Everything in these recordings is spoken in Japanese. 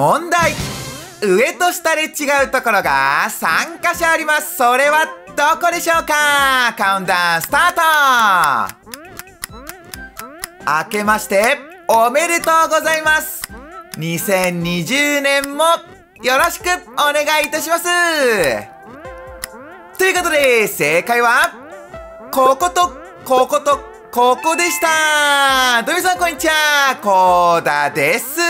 問題。上と下で違うところが3箇所あります。それはどこでしょうか？カウンダウンスタート。明けましておめでとうございます。2020年もよろしくお願いいたします。ということで正解はこことこことここでした。土井さんこんにちは。コーダです。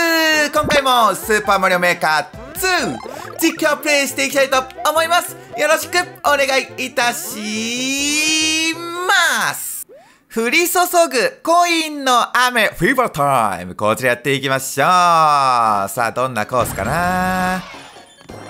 今回もスーパーマリオメーカー2実況プレイしていきたいと思います。よろしくお願いいたします。降り注ぐコインの雨。フィーバータイムこちらやっていきましょう。さあどんなコースかな。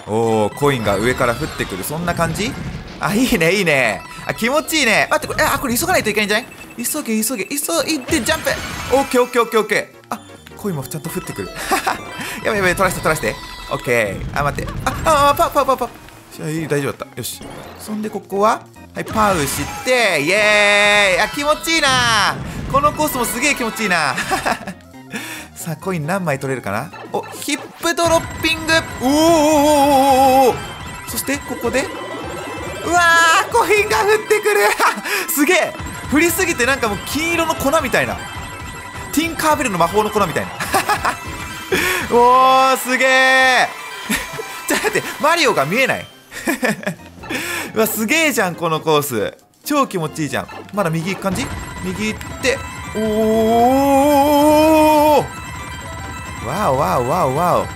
おーコインが上から降ってくる。そんな感じ？あいいねいいね。あ気持ちいいね。待ってこれあこれ急がないといけないんじゃない？急げ急げ急いでジャンプ。オッケーオッケーオッケーオッケーあコインもちゃんと降ってくる。やばいやばい取らせて取らせて。オッケーあ待って。ああパパパパパいい大丈夫だった。よし。そんでここははいパウしてイエーイ。あ気持ちいいな。このコースもすげえ気持ちいいな。さあコイン何枚取れるかな。おヒップドロッピング。おーおおおおそしてここでうわーコインが降ってくる。すげえ。降りすぎてなんかもう金色の粉みたいな。ティンカーベルの魔法の粉みたいな。おーすげえ ちょっと待ってマリオが見えない。うわすげえじゃんこのコース。超気持ちいいじゃん。まだ右行く感じ？右行って。おおわおわおわおわお。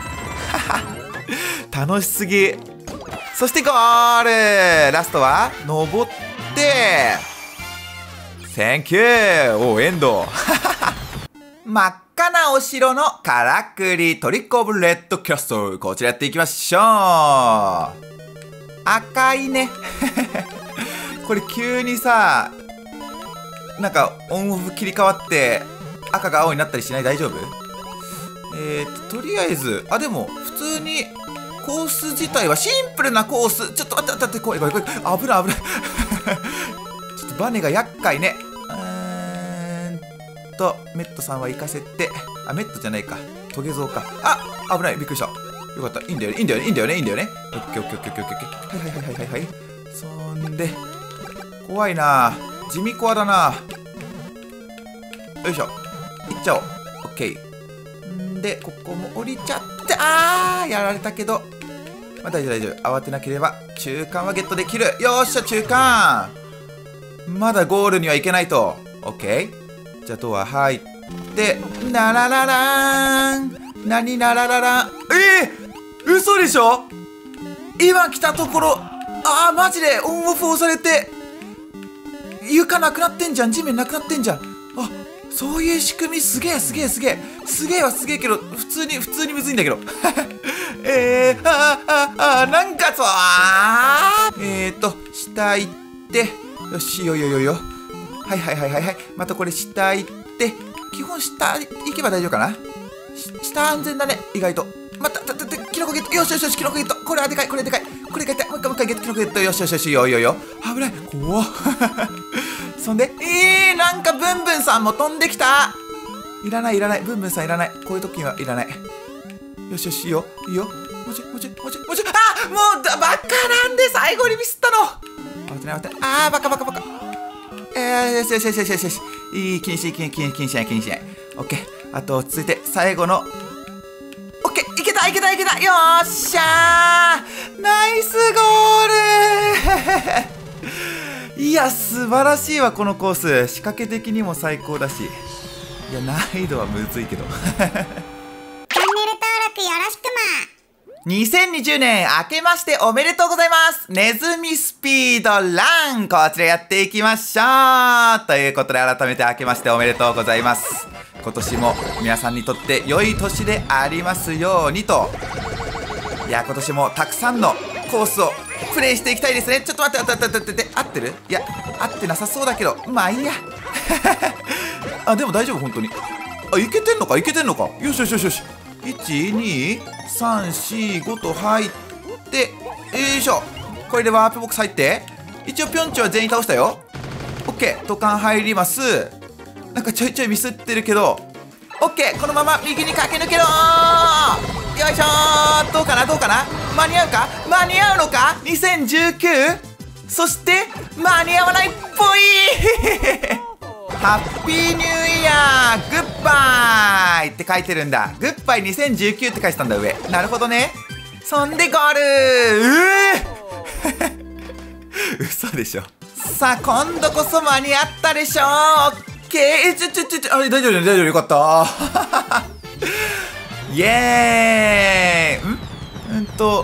楽しすぎ。そしてゴール。ラストは登って。 Thank you and 真っ赤なお城のからくり Trick of Red Castle こちらやっていきましょう赤いね これ急にさなんかオンオフ切り替わって赤が青になったりしない大丈夫？えーと、とりあえず、あ、でも、普通に、コース自体はシンプルなコース。ちょっと待って待って、怖い怖い怖い。危ない危ない。ちょっとバネが厄介ね。と、メットさんは行かせて、あ、メットじゃないか。トゲゾウか。あ危ない、びっくりした。よかった。いいんだよね、いいんだよね、いいんだよね、いいんだよね。オッケーオッケーオッケーオッケーオッケー。はいはいはいはいはい。そんで、怖いな地味コアだなよいしょ。行っちゃおう。オッケー。んで、ここも降りちゃって、あーやられたけど、まあ、大丈夫大丈夫。慌てなければ、中間はゲットできる。よっしゃ、中間まだゴールには行けないと。オッケーじゃあ、ドア入って、ならららーん。なにならららん。えー、嘘でしょ？今来たところ、あー、マジで。オンオフ押されて、床なくなってんじゃん。地面なくなってんじゃん。あ、そういう仕組みすげえすげえすげえ。すげえはすげえけど普通に普通にむずいんだけど。えー、あーああなんかそうあー。えーと下行って。よしよいよいよよ。はいはいはいはいはい。またこれ下行って基本下行けば大丈夫かな？下安全だね意外と。またたたたキノコゲット。よしよしよしキノコゲット。これはでかい。これでかい。これが痛い。もう一回もう一回ゲット。キノコゲット。よしよしよし。よよよ。危ない。怖っ。そんでえー、なんかブンブンさんも飛んできた。いらないいらない。ブンブンさんいらない。こういう時にはいらない。よしよしいいよ。いいよ。もちもちもちもちあもうだバカなんで最後にミスったの。慌てない慌て。ないあーバカバカバカ。えー、よしよしよしよしよし。よしいい気にしない気に気に気にしない気にしない。オッケーあと落ち着いて最後の。オッケーいけたいけたいけたよっしゃー。ナイスゴール。いや素晴らしいわこのコース。仕掛け的にも最高だし。いや難易度はむずいけど。チャンネル登録よろしく2020年明けましておめでとうございます。ネズミスピードラン。こちらやっていきましょう。ということで改めて明けましておめでとうございます。今年も皆さんにとって良い年でありますようにと。いや今年もたくさんのコースをプレイしていきたいですね。ちょっと待って待って待って待って。合ってる？いや合ってなさそうだけど。まあいいや。あでも大丈夫本当に。あいけてんのかいけてんのか。よしよしよしよし。12345と入ってよいしょ。これでワープボックス入って。一応ぴょんちょは全員倒したよ。オッケー。土管入ります。なんかちょいちょいミスってるけど。オッケー。このまま右に駆け抜けろー。よいしょどうかな？どうかな？間に合うか？間に合うのか？2019? そして間に合わないっぽい。ハッピーニューイヤーグッバイって書いてるんだ。グッバイ2019って書いてたんだ上。なるほどね。そんでゴール。うー。嘘でしょ。さあ今度こそ間に合ったでしょオッケー。ちょちょちょちょあれ大丈夫大丈夫。よかった。イエーイ。ん？うんと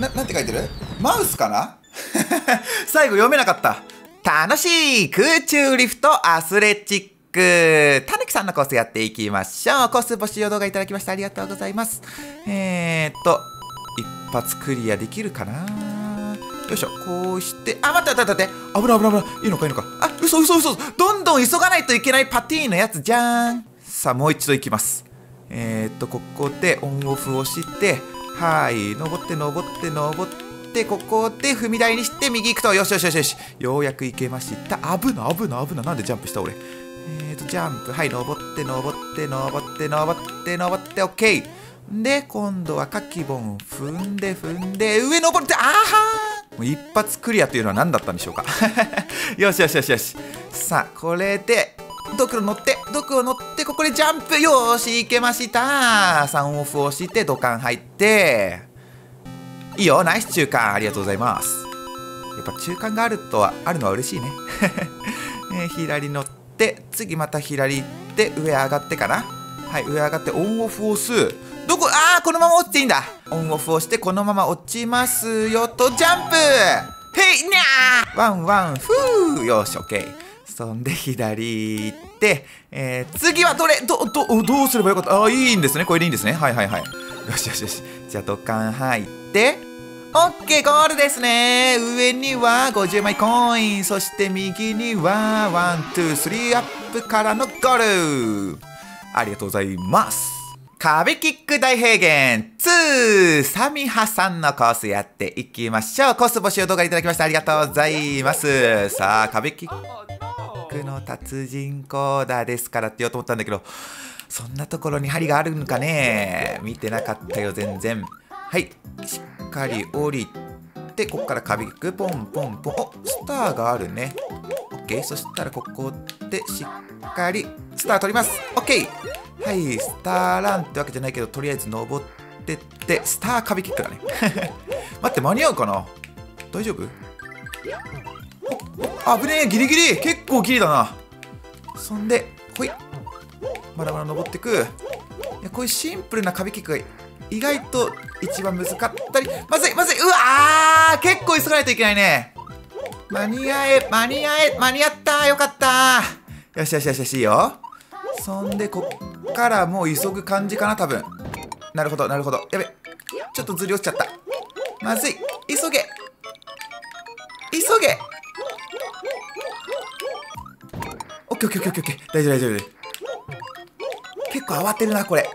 ななんて書いてる？マウスかな？最後読めなかった。楽しい空中リフトアスレチック。たぬきさんのコースやっていきましょう。コース募集動画いただきましてありがとうございます。えー、っと一発クリアできるかな？よいしょ。こうしてあ待って待って待って。危ない危ない危ない。いいのかいいのか。あ嘘嘘嘘。嘘どんどん急がないといけないパティーのやつじゃーん。さあもう一度いきます。えー、っとここでオンオフをしてはい。登って登って登って。ここで踏み台にして右行くとよしよしよしよし。ようやく行けました。危な危な危な。なんでジャンプした俺。えー、とジャンプ。はい登って登って登って登って登ってオッケー。で今度はカキボン踏んで踏んで上登ってあーはー。もう一発クリアというのは何だったんでしょうか。よしよしよしよし。さあこれでドクロ乗ってドクロ乗ってここでジャンプ。よーしいけました。3オフをして土管入って。いいよ。ナイス中間。ありがとうございます。やっぱ中間があるとはあるのは嬉しいね、え ー左乗って次また左行って上上がってかな。はい上上がってオンオフを押すどこ？ああこのまま落ちていいんだ。オンオフをしてこのまま落ちますよ。とジャンプ。へいにゃー。ワンワンふー。よしオッケー。そんで左行って、えー、次はどれ？どどどうすればよかった？ああいいんですね。これでいいんですね。はいはいはい。よしよしよし。じゃあ土管入って。オッケーゴールですね。上には50枚コイン。そして右には one、two、three up からのゴールありがとうございます。壁キック大平原。2サミハさんのコースやっていきましょう。コース募集動画いただきましてありがとうございます。さあ壁キックの達人コーダーですからって言おうと思ったんだけどそんなところに針があるんかね。見てなかったよ全然。はい。しっかり降りてここから壁キクポンポンポン。おスターがあるね。OK そしたらここでしっかりスター取ります。OK はい。スターランってわけじゃないけどとりあえず登ってってスター壁キックだね。待って間に合うかな？大丈夫？おお危ねえ。ギリギリ。結構ギリだな。そんでほい。まだまだ登ってく。いやこういうシンプルな壁キックが意外と一番難かったりまずいまずいうわー結構急がないといけないね。間に合え間に合え間に合ったよかった。よしよしよしよしいいよ。そんでこっからもう急ぐ感じかな多分。なるほどなるほど。やべちょっとずり落ちちゃった。まずい急げ。急げ。オッケーオッケーオッケーオッケー。大丈夫大丈夫結構慌てるなこれ。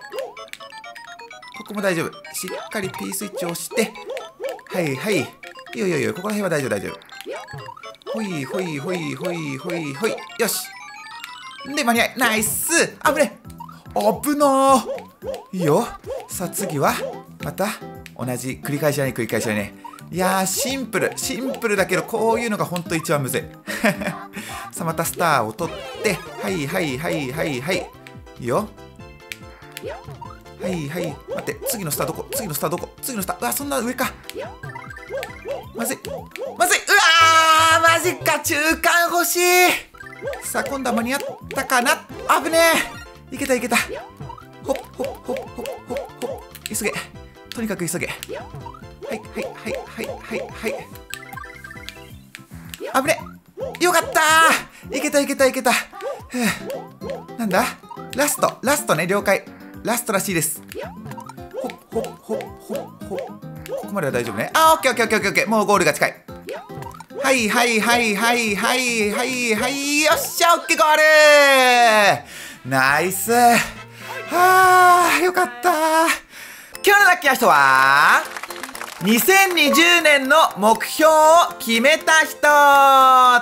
ここも大丈夫。しっかり P スイッチを押して。はいはい。いいよいいよいいよここら辺は大丈夫大丈夫。ほいほいほいほいほいほい。よし。で間に合い。ナイス。危ね。危なー。いいよ。さあ次はまた同じ繰り返しだね繰り返しだね。いやーシンプル。シンプルだけどこういうのがほんと一番むずい。さあまたスターを取って。はいはいはいはいはい。いいよ。はいはい。待って次のスターどこ？次のスターどこ？次のスターうわそんな上か。まずい。まずい。うわーマジか。中間欲しいさあ今度は間に合ったかな？危ねえ。いけたいけた。ほっほっほっほっほっほっ急げ。とにかく急げ。はいはいはいはいはいはい。危ねよかったー。いけたいけたいけた。なんだ？ラストラストね了解。ラストらしいです。ほっほっほっほっほ。っここまでは大丈夫ね。あオッケーオッケーオッケーオッケーオッケー。もうゴールが近い。はいはいはいはいはいはいはい。よっしゃオッケーゴール。ナイス。はあよかった。今日のラッキーな人は2020年の目標を決めた人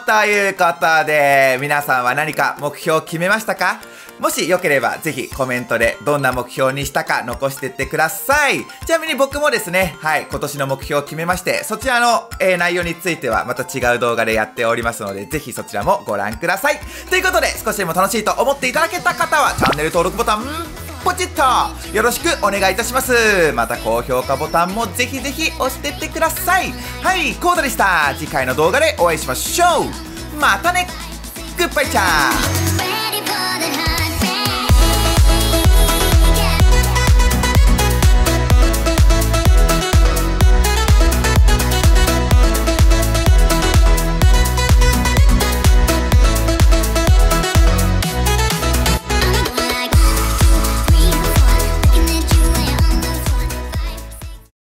ということで皆さんは何か目標を決めましたか？もしよければぜひコメントでどんな目標にしたか残してってください。ちなみに僕もですね、はい、今年の目標を決めまして、そちらの、えー、内容についてはまた違う動画でやっておりますので、ぜひそちらもご覧ください。ということで、少しでも楽しいと思っていただけた方は、チャンネル登録ボタン、ポチッとよろしくお願いいたします。また高評価ボタンもぜひぜひ押してってください。はい、コードでした。次回の動画でお会いしましょう。またねグッバイチャー